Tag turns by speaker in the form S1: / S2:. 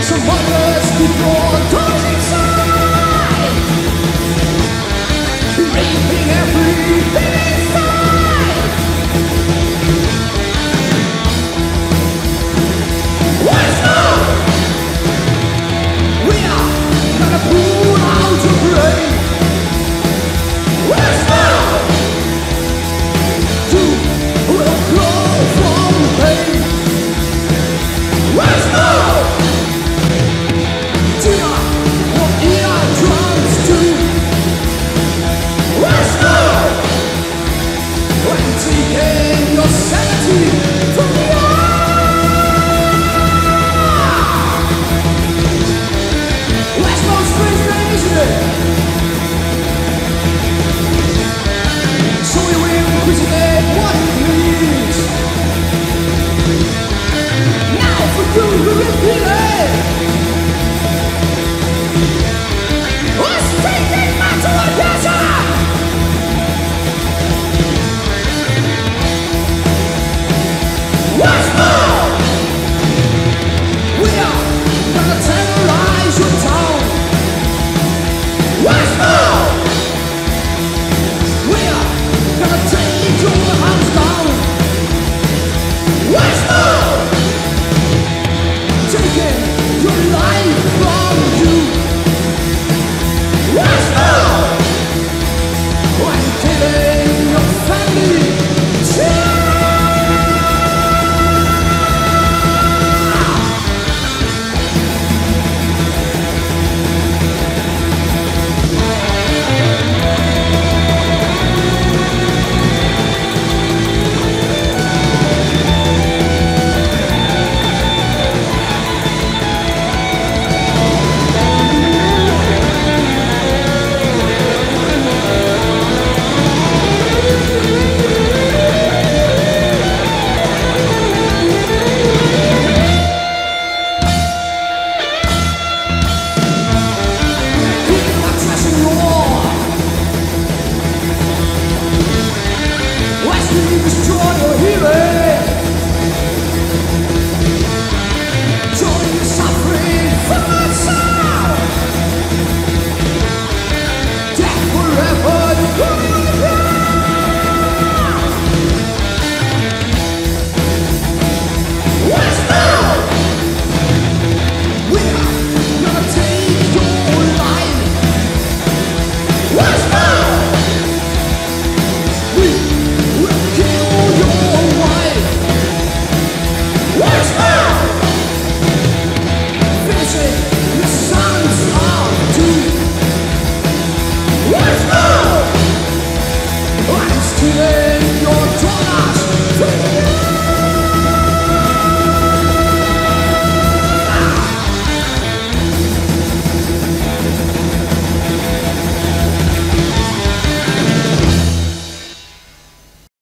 S1: Some others before